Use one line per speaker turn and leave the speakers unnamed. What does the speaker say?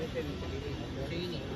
Gracias.